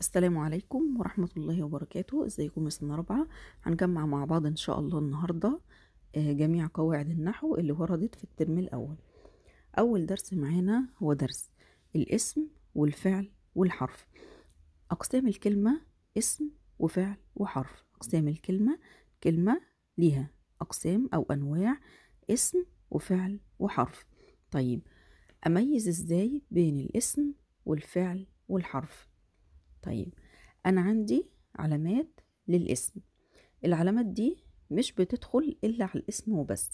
السلام عليكم ورحمة الله وبركاته. إزيكم يا سنة رابعة هنجمع مع بعض إن شاء الله النهاردة آه، جميع قواعد النحو اللي وردت في الترم الأول. أول درس معانا هو درس الاسم والفعل والحرف. أقسام الكلمة اسم وفعل وحرف. أقسام الكلمة كلمة ليها أقسام أو أنواع اسم وفعل وحرف. طيب أميز إزاي بين الاسم والفعل والحرف؟ طيب أنا عندي علامات للاسم. العلامات دي مش بتدخل إلا على الاسم وبس.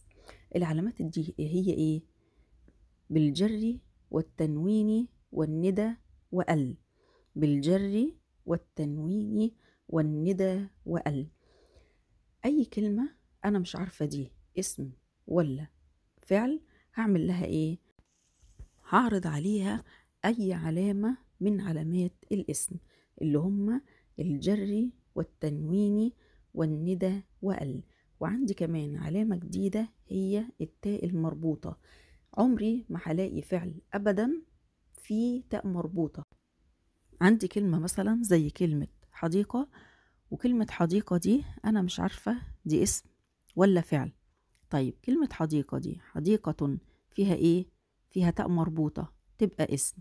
العلامات دي هي إيه؟ بالجر والتنوين والندى وأل. بالجر والتنوين والندى وأل. أي كلمة أنا مش عارفة دي اسم ولا فعل هعمل لها إيه؟ هعرض عليها أي علامة من علامات الاسم. اللي هما الجر والتنوين والندى وال وعندي كمان علامة جديدة هي التاء المربوطة. عمري ما هلاقي فعل أبدا في تاء مربوطة. عندي كلمة مثلا زي كلمة حديقة وكلمة حديقة دي أنا مش عارفة دي اسم ولا فعل. طيب كلمة حديقة دي حديقة فيها إيه؟ فيها تاء مربوطة تبقى اسم.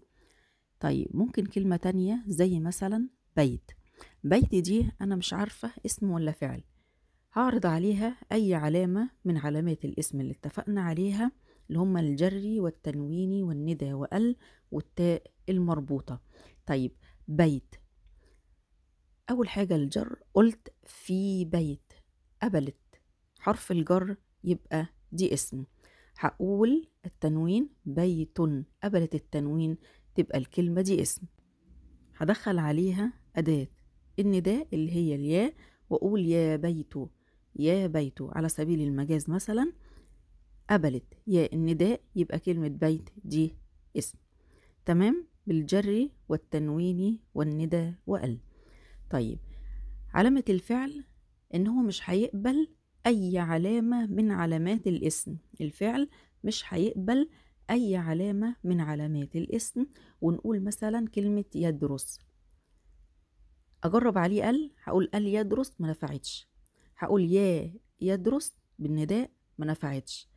طيب ممكن كلمة تانية زي مثلا بيت. بيت دي أنا مش عارفة اسم ولا فعل. هعرض عليها أي علامة من علامات الاسم اللي اتفقنا عليها اللي هما الجر والتنوين والندى وأل والتاء المربوطة. طيب بيت. أول حاجة الجر قلت في بيت. قبلت. حرف الجر يبقى دي اسم. هقول التنوين بيت. قبلت التنوين تبقى الكلمة دي اسم. هدخل عليها أداة. النداء اللي هي الياء وأقول يا بيت يا بيت على سبيل المجاز مثلا قبلت يا النداء يبقى كلمة بيت دي اسم. تمام؟ بالجر والتنوين والندى وال. طيب. علامة الفعل إن هو مش هيقبل أي علامة من علامات الاسم. الفعل مش هيقبل أي علامة من علامات الاسم. ونقول مثلا كلمة يدرس. أجرب عليه ال هقول ال يدرس ما نفعتش. هقول يا يدرس بالنداء ما نفعتش.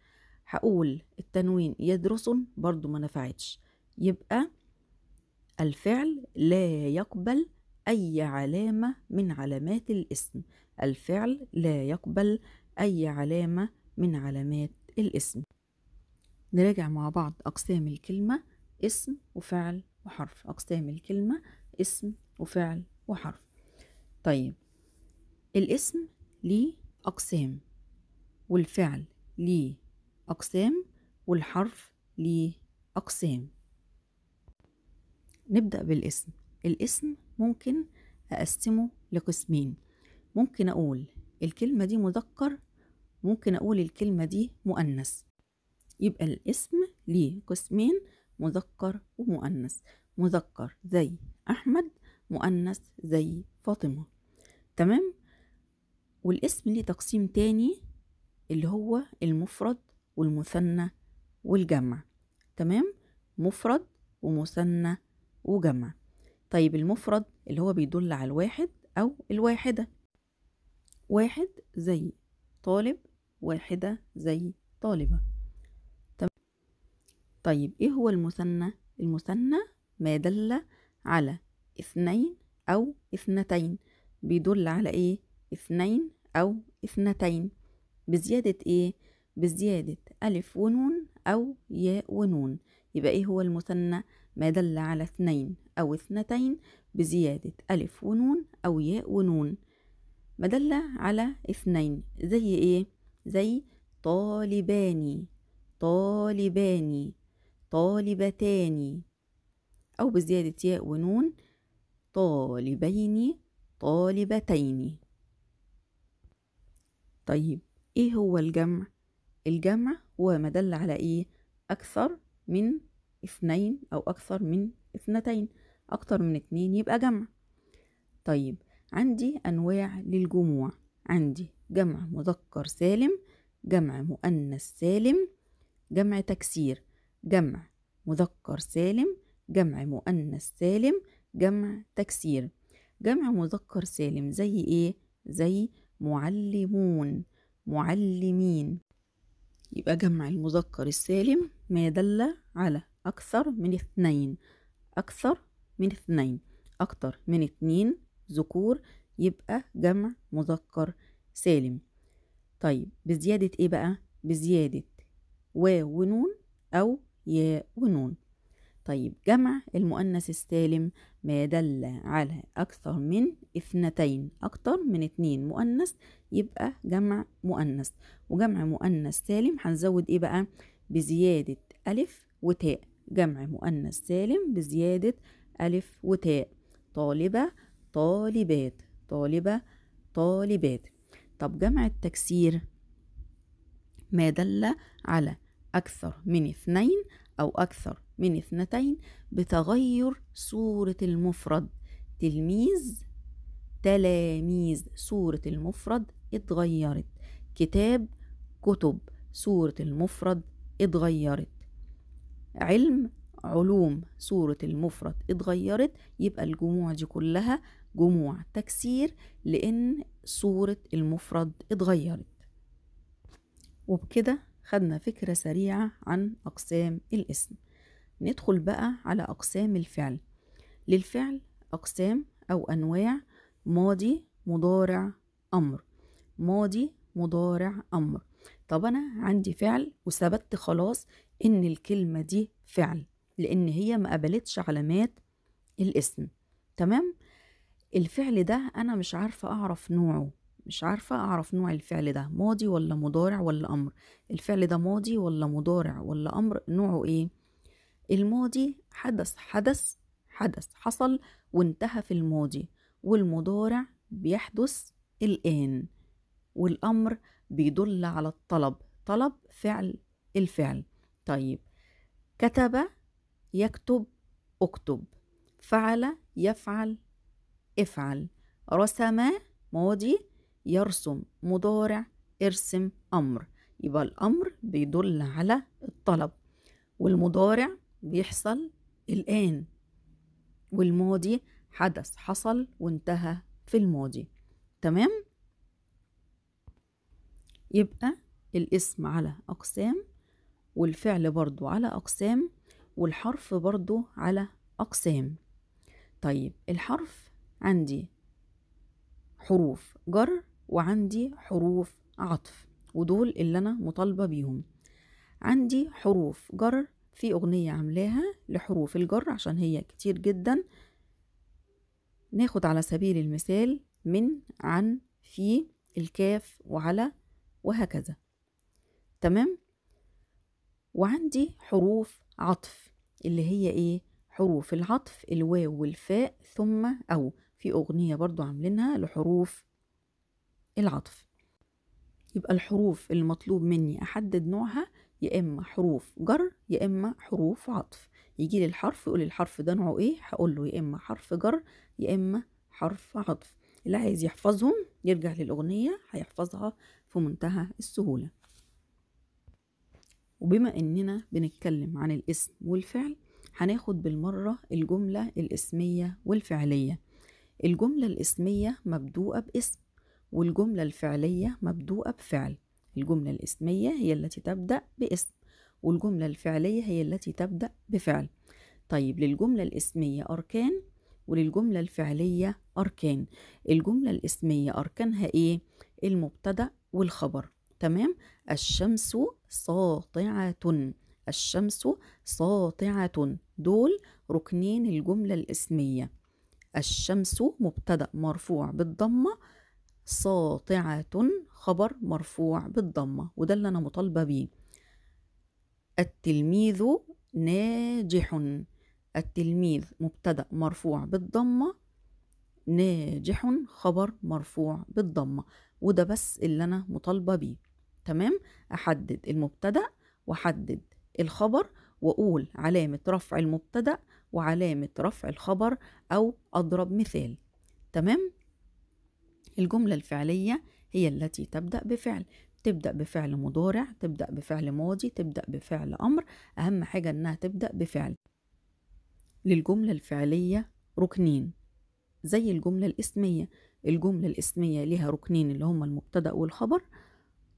هقول التنوين يدرس برضو ما نفعتش. يبقى الفعل لا يقبل أي علامة من علامات الاسم. الفعل لا يقبل أي علامة من علامات الاسم. نراجع مع بعض أقسام الكلمة اسم وفعل وحرف. أقسام الكلمة اسم وفعل وحرف. طيب الاسم ليه أقسام والفعل ليه أقسام والحرف ليه أقسام. نبدأ بالاسم. الاسم ممكن أقسمه لقسمين. ممكن أقول الكلمة دي مذكر ممكن أقول الكلمة دي مؤنث. يبقى الاسم ليه قسمين مذكر ومؤنث. مذكر زي أحمد مؤنث زي فاطمة. تمام؟ والاسم ليه تقسيم تاني اللي هو المفرد والمثنى والجمع. تمام؟ مفرد ومثنى وجمع. طيب المفرد اللي هو بيدل على الواحد أو الواحدة. واحد زي طالب واحدة زي طالبة. طيب إيه هو المثنى؟ المثنى ما دل على اثنين أو اثنتين. بيدل على إيه؟ اثنين أو اثنتين. بزيادة إيه؟ بزيادة ألف ونون أو ياء ونون. يبقى إيه هو المثنى؟ ما دل على اثنين أو اثنتين بزيادة ألف ونون أو ياء ونون. ما دل على اثنين. زي إيه؟ زي طالبان طالبان طالبتان أو بزيادة ياء ونون طالبين طالبتين. طيب إيه هو الجمع؟ الجمع هو ما دل على إيه؟ أكثر من اثنين أو أكثر من اثنتين. أكتر من اتنين يبقى جمع. طيب عندي أنواع للجموع. عندي جمع مذكر سالم جمع مؤنث سالم جمع تكسير. جمع مذكر سالم جمع مؤنث سالم جمع تكسير. جمع مذكر سالم زي إيه؟ زي معلمون معلمين. يبقى جمع المذكر السالم ما دل على أكثر من اثنين. أكثر من اثنين. أكتر من اتنين ذكور يبقى جمع مذكر سالم. طيب بزيادة إيه بقى؟ بزيادة واو ونون أو ياء ونون. طيب جمع المؤنث السالم ما دل على أكثر من اثنتين أكثر من اتنين مؤنث يبقى جمع مؤنث. وجمع مؤنث سالم هنزود إيه بقى؟ بزيادة ألف وتاء. جمع مؤنث سالم بزيادة ألف وتاء. طالبة طالبات طالبة طالبات. طب جمع التكسير ما دل على أكثر من اثنين أو أكثر من اثنتين بتغير صورة المفرد. تلميذ تلاميذ صورة المفرد اتغيرت. كتاب كتب صورة المفرد اتغيرت. علم علوم صورة المفرد اتغيرت. يبقى الجموع دي كلها جموع تكسير لأن صورة المفرد اتغيرت. وبكده خدنا فكرة سريعة عن أقسام الاسم. ندخل بقى على أقسام الفعل. للفعل أقسام أو أنواع ماضي مضارع أمر. ماضي مضارع أمر. طب أنا عندي فعل وثبت خلاص إن الكلمة دي فعل لأن هي ما قبلتش علامات الاسم. تمام؟ الفعل ده أنا مش عارفة أعرف نوعه مش عارفة أعرف نوع الفعل ده ماضي ولا مضارع ولا أمر. الفعل ده ماضي ولا مضارع ولا أمر نوعه إيه؟ الماضي حدث حدث حدث حصل وانتهى في الماضي والمضارع بيحدث الآن والأمر بيدل على الطلب طلب فعل الفعل. طيب كتب يكتب اكتب فعل يفعل افعل رسم ماضي يرسم مضارع ارسم أمر يبقى الأمر بيدل على الطلب والمضارع بيحصل الآن والماضي حدث حصل وانتهى في الماضي. تمام؟ يبقى الاسم على أقسام والفعل برضو على أقسام والحرف برضو على أقسام. طيب الحرف عندي حروف جر وعندي حروف عطف ودول اللي أنا مطالبة بيهم. عندي حروف جر في أغنية عاملاها لحروف الجر عشان هي كتير جدا. ناخد على سبيل المثال من عن في الكاف وعلى وهكذا. تمام؟ وعندي حروف عطف اللي هي إيه؟ حروف العطف الواو والفاء ثم أو. في أغنية برضو عاملينها لحروف العطف. يبقى الحروف المطلوب مني أحدد نوعها يا إما حروف جر يا إما حروف عطف. يجي لي الحرف يقول لي الحرف ده نوعه إيه؟ هقول له يا إما حرف جر يا إما حرف عطف. اللي عايز يحفظهم يرجع للأغنية هيحفظها في منتهى السهولة. وبما إننا بنتكلم عن الاسم والفعل هناخد بالمرة الجملة الاسمية والفعلية. الجملة الاسمية مبدوءة باسم والجملة الفعلية مبدوءة بفعل. الجملة الاسمية هي التي تبدأ باسم والجملة الفعلية هي التي تبدأ بفعل. طيب للجملة الاسمية أركان وللجملة الفعلية أركان. الجملة الاسمية أركانها إيه؟ المبتدأ والخبر. تمام؟ الشمس ساطعة. الشمس ساطعة. دول ركنين الجملة الاسمية. الشمس مبتدأ مرفوع بالضمة ساطعة خبر مرفوع بالضمة وده اللي أنا مطالبة بيه. التلميذ ناجح. التلميذ مبتدأ مرفوع بالضمة ناجح خبر مرفوع بالضمة وده بس اللي أنا مطالبة بيه. تمام؟ أحدد المبتدأ وأحدد الخبر وأقول علامة رفع المبتدأ وعلامة رفع الخبر أو أضرب مثال. تمام؟ الجملة الفعلية هي التي تبدأ بفعل. تبدأ بفعل مضارع تبدأ بفعل ماضي تبدأ بفعل أمر. أهم حاجة إنها تبدأ بفعل. للجملة الفعلية ركنين زي الجملة الاسمية. الجملة الاسمية ليها ركنين اللي هما المبتدأ والخبر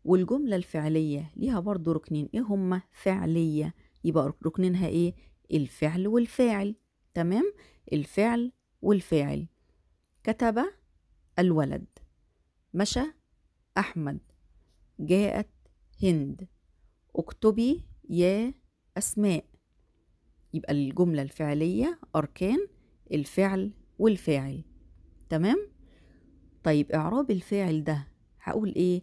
والجملة الفعلية ليها برضو ركنين. إيه هما؟ فعلية. يبقى ركنينها إيه؟ الفعل والفاعل. تمام؟ الفعل والفاعل. كتب الولد. مشى أحمد. جاءت هند. اكتبي يا أسماء. يبقى الجملة الفعلية أركان الفعل والفاعل. تمام؟ طيب إعراب الفاعل ده هقول إيه؟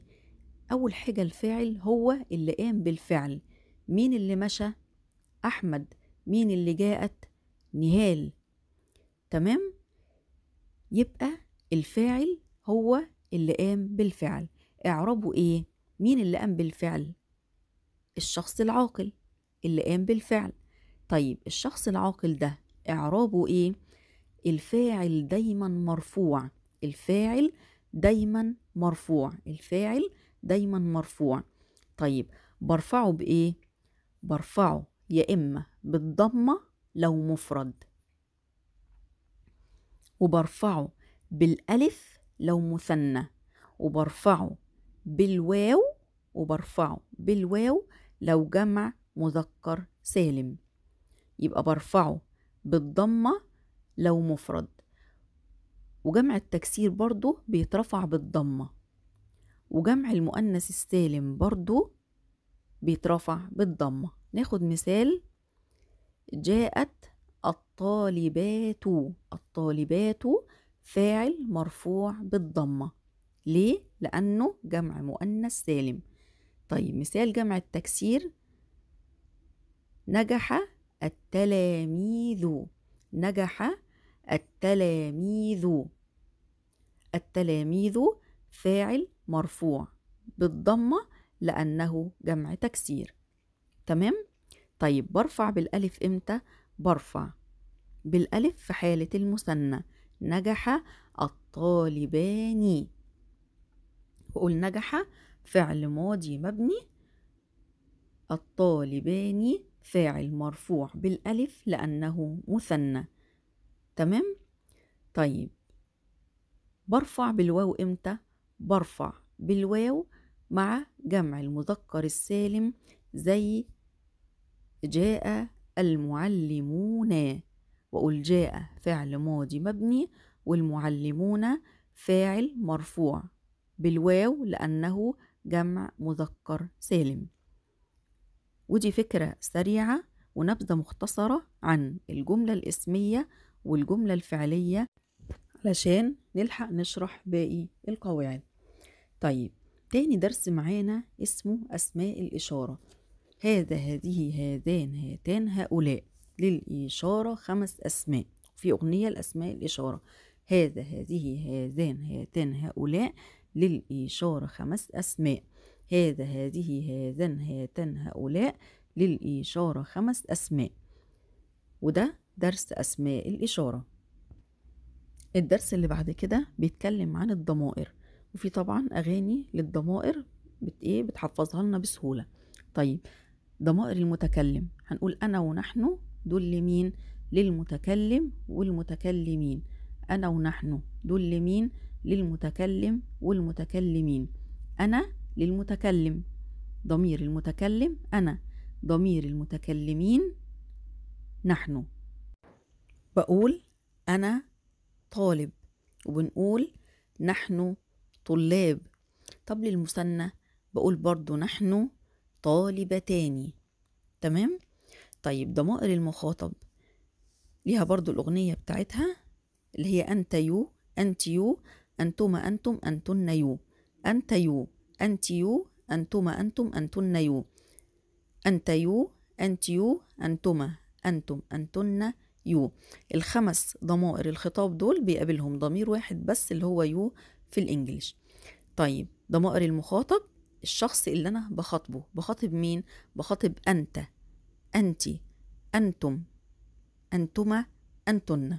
أول حاجة الفاعل هو اللي قام بالفعل. مين اللي مشى؟ أحمد. مين اللي جاءت؟ نهال. تمام؟ يبقى الفاعل هو اللي قام بالفعل. اعربه إيه؟ مين اللي قام بالفعل؟ الشخص العاقل اللي قام بالفعل. طيب الشخص العاقل ده اعرابه إيه؟ الفاعل دايما مرفوع. الفاعل دايما مرفوع. الفاعل دايما مرفوع. طيب برفعه بإيه؟ برفعه يا إما بالضمة لو مفرد. وبرفعه بالألف لو مثنى وبرفعه بالواو وبرفعه بالواو لو جمع مذكر سالم. يبقى برفعه بالضمة لو مفرد. وجمع التكسير برضو بيترفع بالضمة. وجمع المؤنث السالم برضو بيترفع بالضمة. ناخد مثال. جاءت الطالبات الطالبات فاعل مرفوع بالضمة. ليه؟ لأنه جمع مؤنث سالم. طيب مثال جمع التكسير. نجح التلاميذ. نجح التلاميذ. التلاميذ فاعل مرفوع بالضمة لأنه جمع تكسير. تمام؟ طيب برفع بالألف إمتى؟ برفع بالألف في حالة المثنى. نجح الطالبان. وقول نجح فعل ماضي مبني. الطالبان فاعل مرفوع بالألف لأنه مثنى. تمام؟ طيب. برفع بالواو إمتى؟ برفع بالواو مع جمع المذكر السالم زي جاء المعلمون. وقل جاء فعل ماضي مبني والمعلمون فاعل مرفوع بالواو لأنه جمع مذكر سالم. ودي فكرة سريعة ونبذة مختصرة عن الجملة الإسمية والجملة الفعلية علشان نلحق نشرح باقي القواعد. طيب تاني درس معانا اسمه أسماء الإشارة. هذا هذه هذان هاتان هؤلاء. للإشارة خمس أسماء في أغنية الأسماء الإشارة. هذا هذه هذان هاتان هؤلاء للإشارة خمس أسماء. هذا هذه هذان هاتان هؤلاء للإشارة خمس أسماء. وده درس أسماء الإشارة. الدرس اللي بعد كده بيتكلم عن الضمائر وفي طبعا أغاني للضمائر بت إيه بتحفظها لنا بسهولة. طيب ضمائر المتكلم هنقول أنا ونحن دول لمين للمتكلم والمتكلمين. أنا ونحن دول لمين للمتكلم والمتكلمين. أنا للمتكلم. ضمير المتكلم أنا. ضمير المتكلمين نحن. بقول أنا طالب وبنقول نحن طلاب. طب للمثنى بقول برضو نحن طالبتان. تمام؟ طيب ضمائر المخاطب. ليها برضو الأغنية بتاعتها اللي هي أنت يو أنت يو أنتما أنتم أنتن you. أنت you أنت you أنتما أنتم أنتن you. أنت you أنت you أنتما أنتم أنتن you. الخمس ضمائر الخطاب دول بيقابلهم ضمير واحد بس اللي هو you في ال English. طيب ضمائر المخاطب الشخص اللي أنا بخاطبه. بخاطب مين؟ بخاطب أنت. أنت أنتم أنتما أنتن.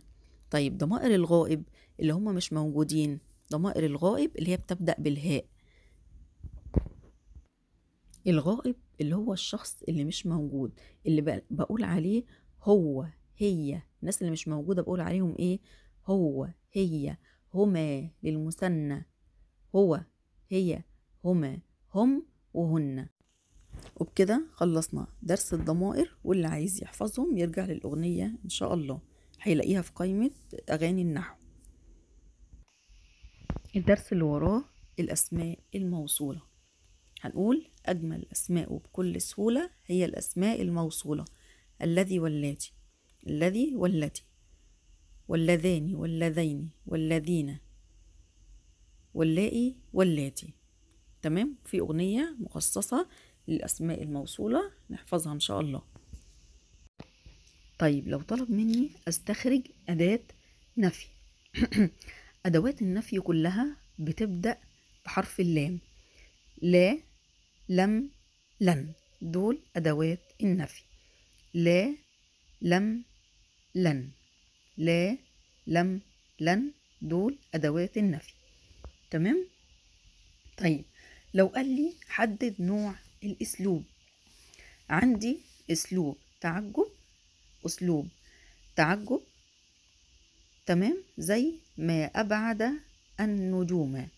طيب ضمائر الغائب اللي هم مش موجودين ضمائر الغائب اللي هي بتبدأ بالهاء. الغائب اللي هو الشخص اللي مش موجود اللي بقول عليه هو هي. الناس اللي مش موجودة بقول عليهم إيه؟ هو هي. هما للمثنى. هو هي. هما هم وهن. وبكده خلصنا درس الضمائر واللي عايز يحفظهم يرجع للأغنية إن شاء الله. هيلاقيها في قائمة أغاني النحو. الدرس اللي وراه الأسماء الموصولة. هنقول أجمل الأسماء بكل سهولة هي الأسماء الموصولة. الذي واللاتي. الذي والتي. واللذان واللذين والذين. واللائي واللاتي. تمام؟ في أغنية مخصصة للأسماء الموصولة نحفظها إن شاء الله. طيب لو طلب مني أستخرج أداة نفي. أدوات النفي كلها بتبدأ بحرف اللام. لا لم لن دول أدوات النفي. لا لم لن. لا لم لن. دول أدوات النفي. تمام؟ طيب لو قال لي حدد نوع الأسلوب. عندي أسلوب تعجب أسلوب تعجب تمام؟ زي ما أبعد النجوم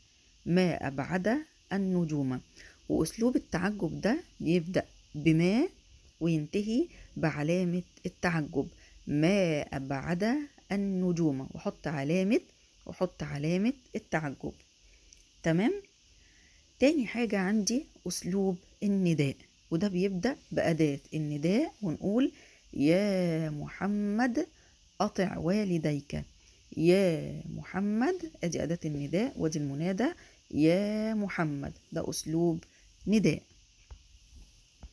ما أبعد النجوم. وأسلوب التعجب ده بيبدأ بما وينتهي بعلامة التعجب. ما أبعد النجوم. وحط علامة وحط علامة التعجب. تمام؟ تاني حاجة عندي أسلوب النداء وده بيبدأ بأداة النداء ونقول يا محمد أطع والديك. يا محمد أدي أداة النداء ودي المنادى يا محمد. ده أسلوب نداء.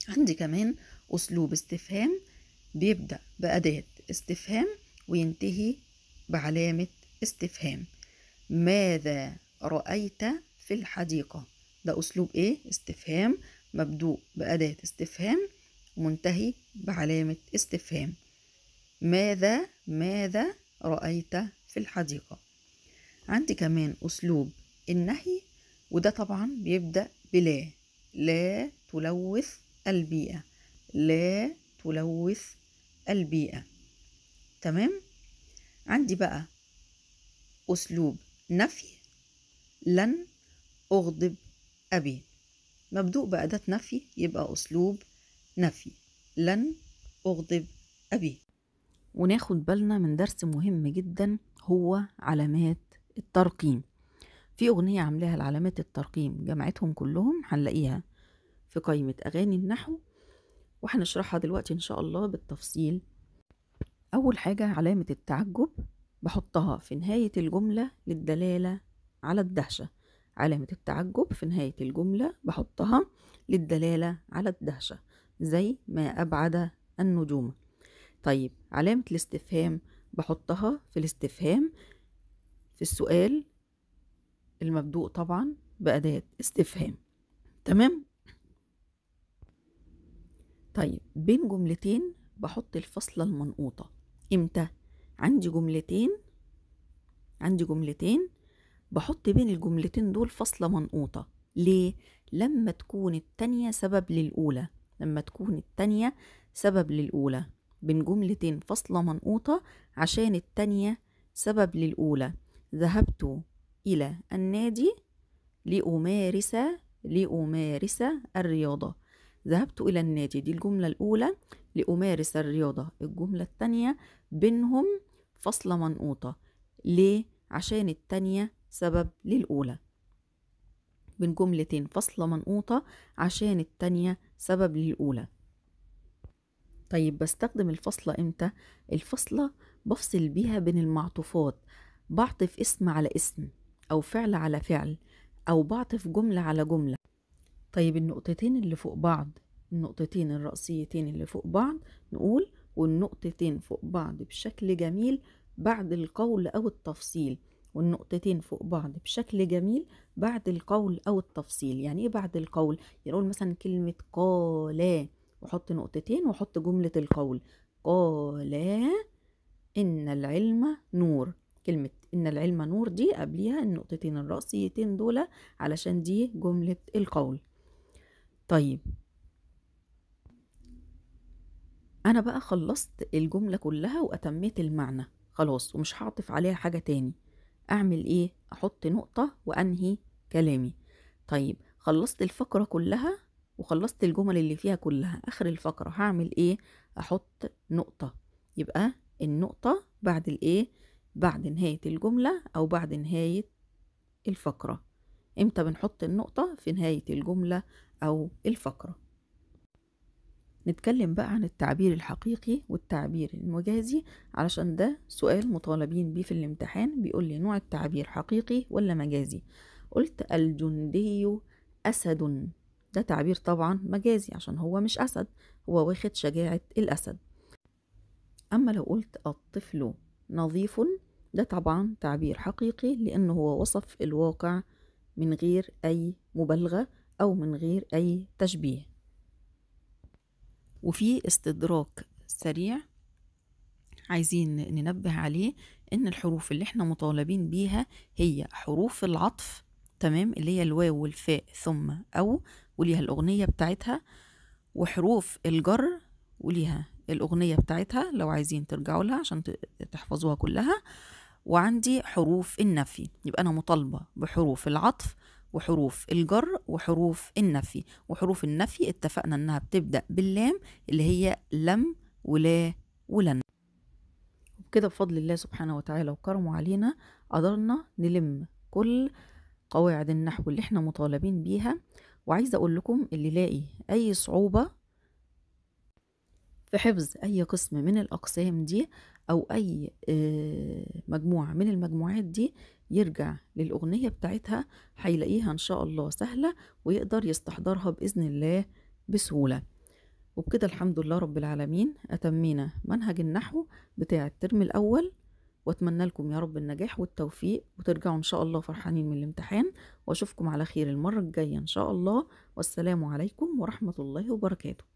عندي كمان أسلوب استفهام بيبدأ بأداة استفهام وينتهي بعلامة استفهام. ماذا رأيت في الحديقة؟ ده أسلوب إيه؟ استفهام مبدوء بأداة استفهام منتهي بعلامة استفهام. ماذا ماذا رأيت في الحديقة؟ عندي كمان أسلوب النهي وده طبعا بيبدأ بلا لا تلوث البيئة لا تلوث البيئة. تمام؟ عندي بقى أسلوب نفي لن أغضب أبي. مبدوء بأداة نفي يبقى أسلوب نفي. لن أغضب أبي وناخد بالنا من درس مهم جدا هو علامات الترقيم. في أغنية عاملاها العلامات الترقيم جمعتهم كلهم هنلاقيها في قائمة أغاني النحو وهنشرحها دلوقتي إن شاء الله بالتفصيل. أول حاجة علامة التعجب بحطها في نهاية الجملة للدلالة على الدهشة. علامة التعجب في نهاية الجملة بحطها للدلالة على الدهشة زي ما أبعد النجوم. طيب علامة الاستفهام بحطها في الاستفهام. في السؤال المبدوء طبعا بأداة استفهام. تمام؟ طيب بين جملتين بحط الفصلة المنقوطة. إمتى؟ عندي جملتين عندي جملتين بحط بين الجملتين دول فصلة منقوطة. ليه؟ لما تكون التانية سبب للأولى. لما تكون التانية سبب للأولى. بين جملتين فصلة منقوطة عشان التانية سبب للأولى. ذهبت إلى النادي لأمارس لأمارس الرياضة. ذهبت إلى النادي دي الجملة الأولى لأمارس الرياضة. الجملة التانية بينهم فصلة منقوطة. ليه؟ عشان التانية سبب للأولى. بين جملتين فصلة منقوطة عشان التانية سبب للأولى. طيب بستخدم الفصلة إمتى؟ الفصلة بفصل بيها بين المعطوفات. بعطف اسم على اسم أو فعل على فعل أو بعطف جملة على جملة. طيب النقطتين اللي فوق بعض النقطتين الرأسيتين اللي فوق بعض نقول والنقطتين فوق بعض بشكل جميل بعد القول أو التفصيل. والنقطتين فوق بعض بشكل جميل بعد القول أو التفصيل. يعني إيه بعد القول؟ يعني نقول مثلا كلمة قالا وحط نقطتين وحط جملة القول. قالا إن العلم نور. كلمة إن العلم نور دي قبليها النقطتين الرأسيتين دول علشان دي جملة القول. طيب. أنا بقى خلصت الجملة كلها وأتميت المعنى. خلاص ومش هعطف عليها حاجة تاني. أعمل إيه؟ أحط نقطة وأنهي كلامي. طيب خلصت الفقرة كلها وخلصت الجمل اللي فيها كلها. آخر الفقرة هعمل إيه؟ أحط نقطة. يبقى النقطة بعد الإيه؟ بعد نهاية الجملة أو بعد نهاية الفقرة. إمتى بنحط النقطة؟ في نهاية الجملة أو الفقرة. نتكلم بقى عن التعبير الحقيقي والتعبير المجازي علشان ده سؤال مطالبين بيه في الامتحان بيقول لي نوع التعبير حقيقي ولا مجازي؟ قلت الجندي أسد. ده تعبير طبعا مجازي عشان هو مش أسد هو واخد شجاعة الأسد. أما لو قلت الطفل نظيف ده طبعا تعبير حقيقي لأنه هو وصف الواقع من غير أي مبالغة أو من غير أي تشبيه. وفي استدراك سريع عايزين ننبه عليه إن الحروف اللي إحنا مطالبين بيها هي حروف العطف تمام اللي هي الواو والفاء ثم أو وليها الأغنية بتاعتها وحروف الجر وليها الأغنية بتاعتها لو عايزين ترجعوا لها عشان تحفظوها كلها وعندي حروف النفي يبقى أنا مطالبة بحروف العطف وحروف الجر وحروف النفي. وحروف النفي اتفقنا إنها بتبدأ باللام اللي هي لم ولا ولن. وبكده بفضل الله سبحانه وتعالى وكرمه علينا قدرنا نلم كل قواعد النحو اللي إحنا مطالبين بيها. وعايزة أقول لكم اللي لاقي أي صعوبة في حفظ أي قسم من الأقسام دي أو أي مجموعة من المجموعات دي يرجع للأغنية بتاعتها هيلاقيها إن شاء الله سهلة ويقدر يستحضرها بإذن الله بسهولة. وبكده الحمد لله رب العالمين أتمينا منهج النحو بتاع الترم الأول وأتمنى لكم يا رب النجاح والتوفيق وترجعوا إن شاء الله فرحانين من الامتحان وأشوفكم على خير المرة الجاية إن شاء الله والسلام عليكم ورحمة الله وبركاته.